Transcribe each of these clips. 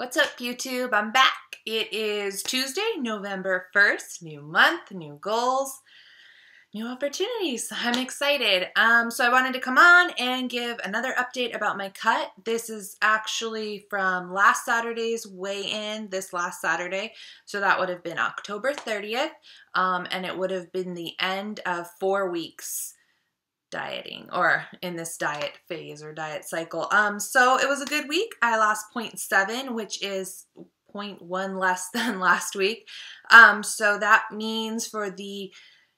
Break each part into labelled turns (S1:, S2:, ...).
S1: What's up, YouTube? I'm back. It is Tuesday, November 1st. New month, new goals, new opportunities. I'm excited. Um, so I wanted to come on and give another update about my cut. This is actually from last Saturday's weigh-in, this last Saturday. So that would have been October 30th, um, and it would have been the end of four weeks dieting or in this diet phase or diet cycle. Um, so it was a good week. I lost 0.7, which is 0.1 less than last week. Um, so that means for the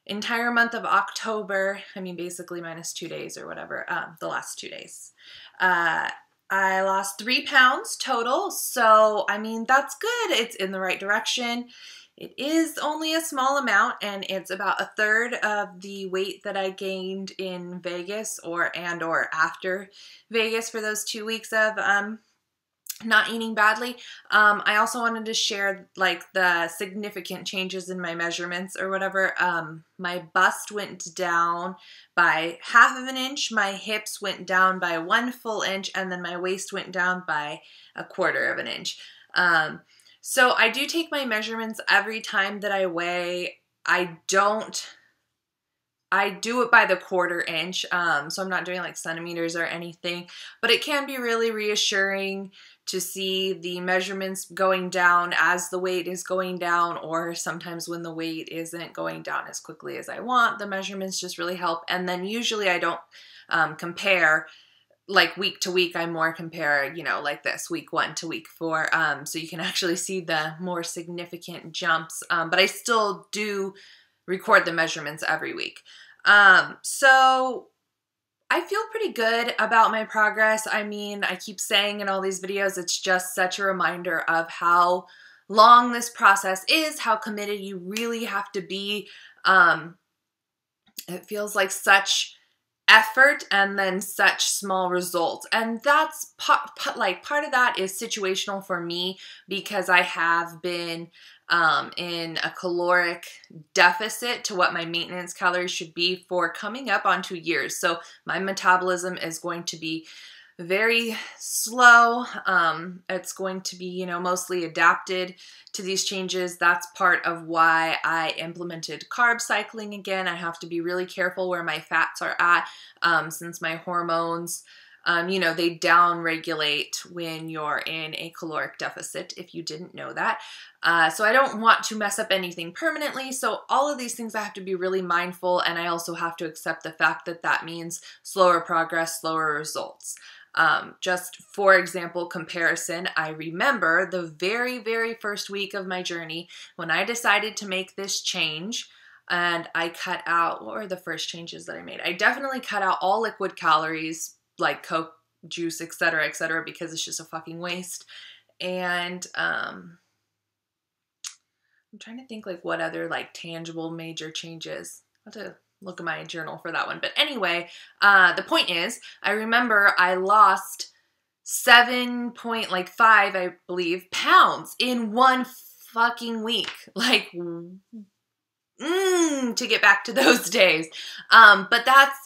S1: entire month of October, I mean, basically minus two days or whatever, um, the last two days, uh, I lost three pounds total. So, I mean, that's good. It's in the right direction. It is only a small amount and it's about a third of the weight that I gained in Vegas or and or after Vegas for those two weeks of um, not eating badly. Um, I also wanted to share like the significant changes in my measurements or whatever. Um, my bust went down by half of an inch, my hips went down by one full inch, and then my waist went down by a quarter of an inch. Um, so I do take my measurements every time that I weigh. I don't I do it by the quarter inch, um, so I'm not doing like centimeters or anything, but it can be really reassuring to see the measurements going down as the weight is going down, or sometimes when the weight isn't going down as quickly as I want, the measurements just really help. And then usually I don't um, compare like week to week i more compare you know like this week one to week four um, so you can actually see the more significant jumps um, but i still do record the measurements every week. Um, so i feel pretty good about my progress. I mean i keep saying in all these videos it's just such a reminder of how long this process is how committed you really have to be. Um, it feels like such effort and then such small results. And that's like part of that is situational for me because i have been um, in a caloric deficit to what my maintenance calories should be for coming up on two years. So my metabolism is going to be very slow. Um, it's going to be, you know, mostly adapted to these changes. That's part of why I implemented carb cycling again. I have to be really careful where my fats are at um, since my hormones, um, you know, they down regulate when you're in a caloric deficit, if you didn't know that. Uh, so I don't want to mess up anything permanently. So all of these things I have to be really mindful, and I also have to accept the fact that that means slower progress, slower results. Um, just for example, comparison, I remember the very, very first week of my journey when I decided to make this change and I cut out, what were the first changes that I made? I definitely cut out all liquid calories like Coke, juice, etc., etc., because it's just a fucking waste. And um, I'm trying to think like what other like tangible major changes. I'll to look at my journal for that one. But anyway, uh, the point is, I remember I lost seven point like five, I believe, pounds in one fucking week. Like, mm, to get back to those days. Um, but that's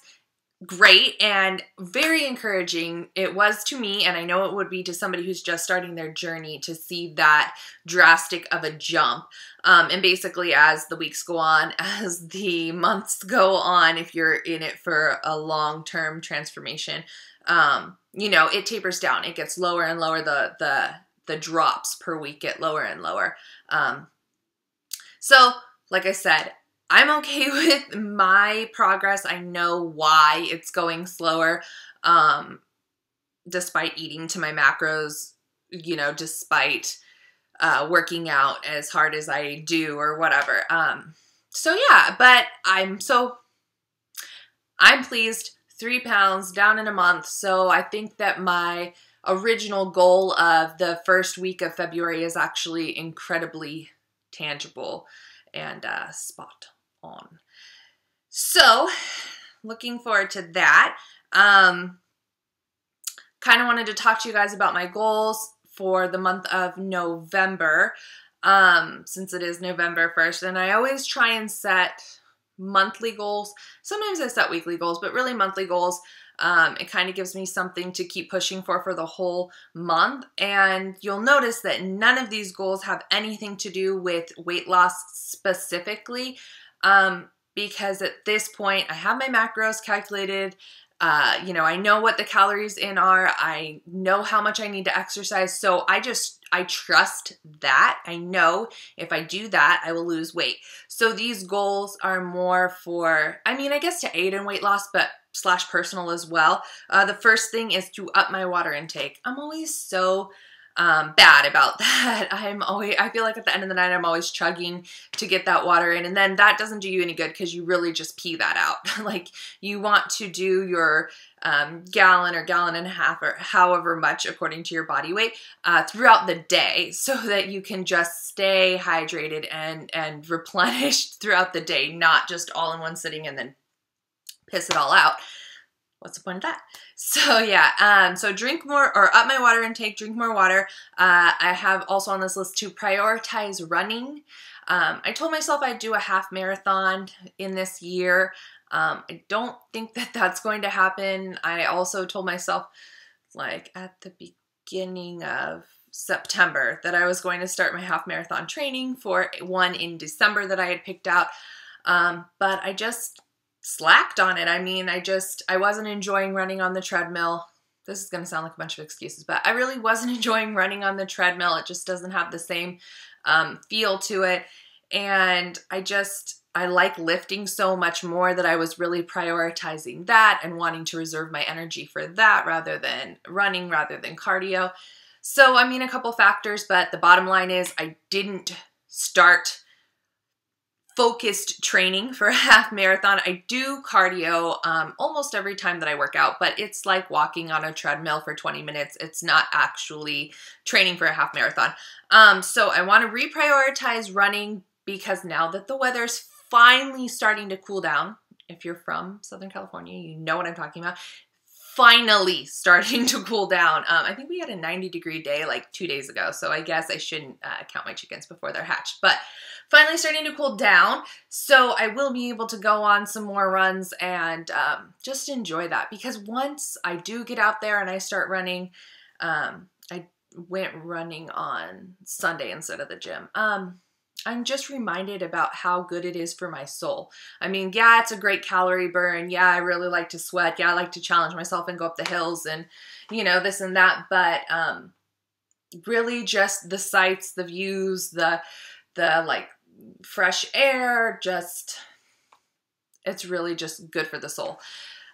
S1: great and very encouraging it was to me and i know it would be to somebody who's just starting their journey to see that drastic of a jump um, and basically as the weeks go on as the months go on if you're in it for a long-term transformation um, you know it tapers down. It gets lower and lower. The the the drops per week get lower and lower. Um, so like i said I'm okay with my progress. I know why it's going slower, um, despite eating to my macros, you know, despite uh, working out as hard as I do or whatever. Um, so yeah, but I'm so, I'm pleased. Three pounds down in a month. So I think that my original goal of the first week of February is actually incredibly tangible and uh, spot on. So, looking forward to that. Um, kind of wanted to talk to you guys about my goals for the month of November, um, since it is November 1st. And I always try and set monthly goals. Sometimes I set weekly goals, but really monthly goals Um, it kind of gives me something to keep pushing for for the whole month. And you'll notice that none of these goals have anything to do with weight loss specifically. Um, because at this point, I have my macros calculated. Uh, you know, I know what the calories in are. I know how much I need to exercise. So I just, I trust that. I know if I do that, I will lose weight. So these goals are more for, I mean, I guess to aid in weight loss, but slash personal as well. Uh, the first thing is to up my water intake. I'm always so um, bad about that. I'm always, I feel like at the end of the night, I'm always chugging to get that water in. And then that doesn't do you any good because you really just pee that out. like you want to do your um, gallon or gallon and a half or however much according to your body weight uh, throughout the day so that you can just stay hydrated and, and replenished throughout the day, not just all in one sitting and then piss it all out what's the point of that? So yeah, um, so drink more or up my water intake, drink more water. Uh, I have also on this list to prioritize running. Um, I told myself I'd do a half marathon in this year. Um, I don't think that that's going to happen. I also told myself like at the beginning of September that I was going to start my half marathon training for one in December that I had picked out. Um, but I just slacked on it. I mean, I just, I wasn't enjoying running on the treadmill. This is going to sound like a bunch of excuses, but I really wasn't enjoying running on the treadmill. It just doesn't have the same um, feel to it. And I just, I like lifting so much more that I was really prioritizing that and wanting to reserve my energy for that rather than running, rather than cardio. So, I mean, a couple factors, but the bottom line is I didn't start focused training for a half marathon. I do cardio um, almost every time that I work out, but it's like walking on a treadmill for 20 minutes. It's not actually training for a half marathon. Um, so I want to reprioritize running because now that the weather's finally starting to cool down, if you're from Southern California, you know what I'm talking about finally starting to cool down. Um, I think we had a 90 degree day like two days ago, so I guess I shouldn't uh, count my chickens before they're hatched. But finally starting to cool down, so I will be able to go on some more runs and um, just enjoy that because once I do get out there and I start running, um, I went running on Sunday instead of the gym. Um, I'm just reminded about how good it is for my soul. I mean, yeah, it's a great calorie burn. Yeah, I really like to sweat. Yeah, I like to challenge myself and go up the hills and, you know, this and that. But um, really just the sights, the views, the, the like fresh air, just, it's really just good for the soul.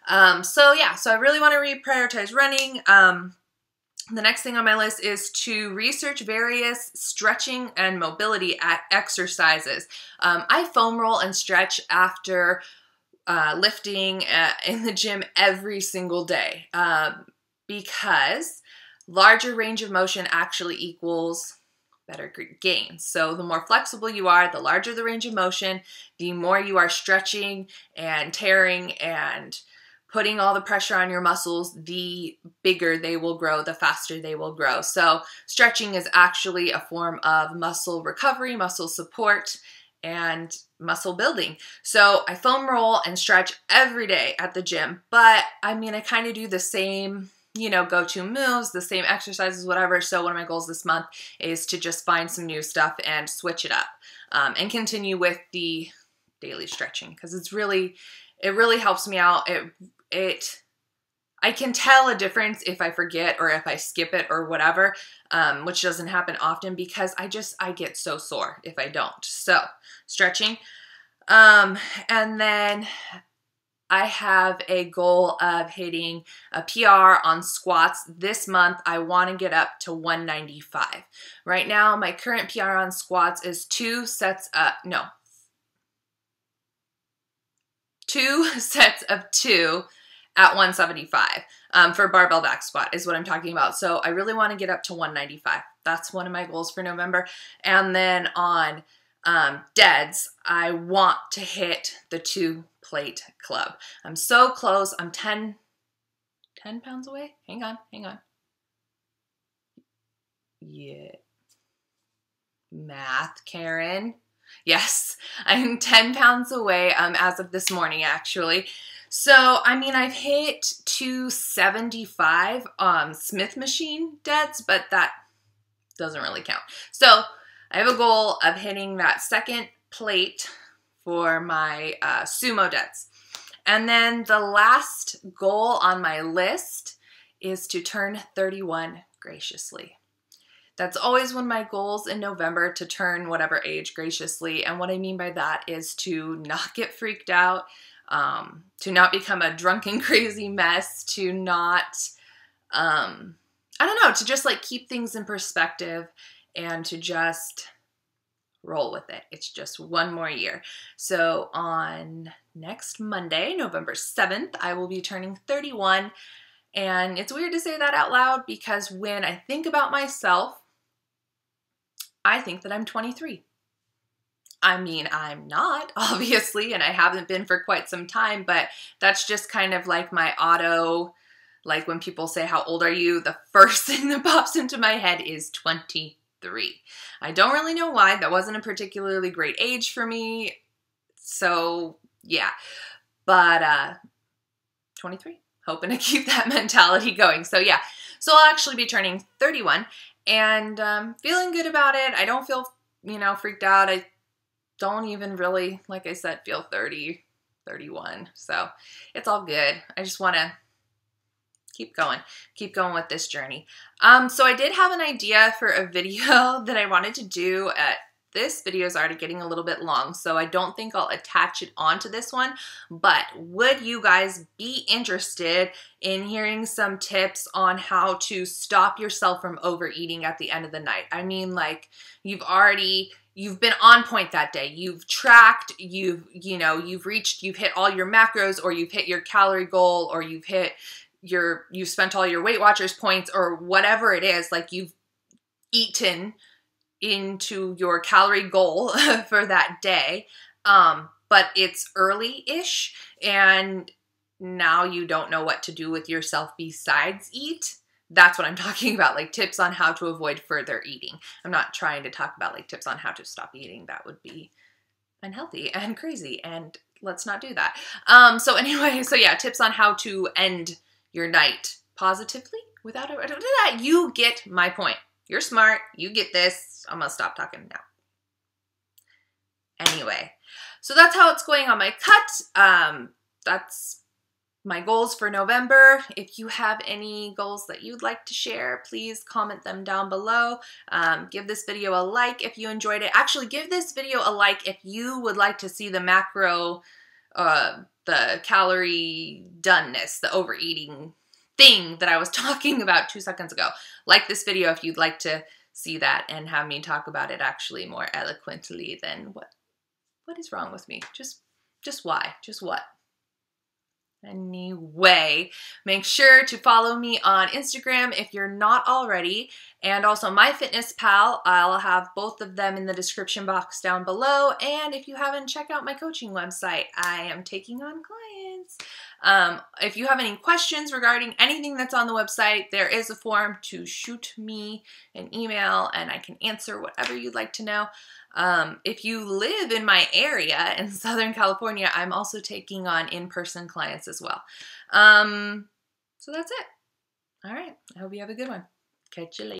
S1: Um, so yeah, so I really want to reprioritize running. Um, the next thing on my list is to research various stretching and mobility exercises. Um, I foam roll and stretch after uh, lifting uh, in the gym every single day um, because larger range of motion actually equals better gains. So the more flexible you are, the larger the range of motion, the more you are stretching and tearing and putting all the pressure on your muscles, the bigger they will grow, the faster they will grow. So, stretching is actually a form of muscle recovery, muscle support, and muscle building. So, I foam roll and stretch every day at the gym, but I mean, I kind of do the same. You know, go to moves, the same exercises, whatever. So, one of my goals this month is to just find some new stuff and switch it up um, and continue with the daily stretching because it's really it really helps me out. It it I can tell a difference if I forget or if I skip it or whatever, um, which doesn't happen often because I just I get so sore if I don't. So stretching, um, and then I have a goal of hitting a PR on squats this month. I want to get up to 195. Right now, my current PR on squats is two sets up. No, two sets of two at 175 um, for barbell back squat is what I'm talking about. So I really want to get up to 195. That's one of my goals for November. And then on um, deads, I want to hit the two plate club. I'm so close. I'm 10, 10 pounds away. Hang on, hang on. Yeah. Math, Karen. Yes, I'm 10 pounds away um, as of this morning, actually. So, I mean, I've hit 275 um, Smith machine deads, but that doesn't really count. So, I have a goal of hitting that second plate for my uh, sumo deads. And then the last goal on my list is to turn 31 graciously. That's always one of my goals in November to turn whatever age graciously. And what I mean by that is to not get freaked out, um, to not become a drunken, crazy mess, to not, um, I don't know, to just like keep things in perspective and to just roll with it. It's just one more year. So on next Monday, November 7th, I will be turning 31. And it's weird to say that out loud because when I think about myself, I think that I'm 23. I mean, I'm not, obviously, and I haven't been for quite some time, but that's just kind of like my auto, like when people say, How old are you? The first thing that pops into my head is 23. I don't really know why. That wasn't a particularly great age for me. So, yeah. But, uh, 23. Hoping to keep that mentality going. So, yeah. So, I'll actually be turning 31 and um, feeling good about it. I don't feel, you know, freaked out. I don't even really, like I said, feel 30, 31. So it's all good. I just want to keep going, keep going with this journey. Um, so I did have an idea for a video that I wanted to do at this video is already getting a little bit long, so I don't think I'll attach it onto this one, but would you guys be interested in hearing some tips on how to stop yourself from overeating at the end of the night? I mean, like, you've already you've been on point that day you've tracked you've you know you've reached you've hit all your macros or you've hit your calorie goal or you've hit your you've spent all your weight watchers points or whatever it is like you've eaten into your calorie goal for that day. Um, but it's early ish, and now you don't know what to do with yourself besides eat. That's what I'm talking about, like tips on how to avoid further eating. I'm not trying to talk about like tips on how to stop eating. That would be unhealthy and crazy, and let's not do that. Um, so anyway, so yeah, tips on how to end your night positively without a, that. You get my point. You're smart. You get this. I'm to stop talking now. Anyway, so that's how it's going on my cut. Um, that's my goals for November. If you have any goals that you'd like to share, please comment them down below. Um, give this video a like if you enjoyed it. Actually, give this video a like if you would like to see the macro, uh, the calorie doneness, the overeating thing that I was talking about two seconds ago. Like this video if you'd like to see that and have me talk about it actually more eloquently than what what is wrong with me? Just just why? Just what? Anyway, make sure to follow me on Instagram if you're not already, and also MyFitnessPal. I'll have both of them in the description box down below. And if you haven't, check out my coaching website. I am taking on clients. Um, if you have any questions regarding anything that's on the website, there is a form to shoot me an email and I can answer whatever you'd like to know. Um, if you live in my area in Southern California, I'm also taking on in-person clients as well. Um, so that's it. All right. I hope you have a good one. Catch you later.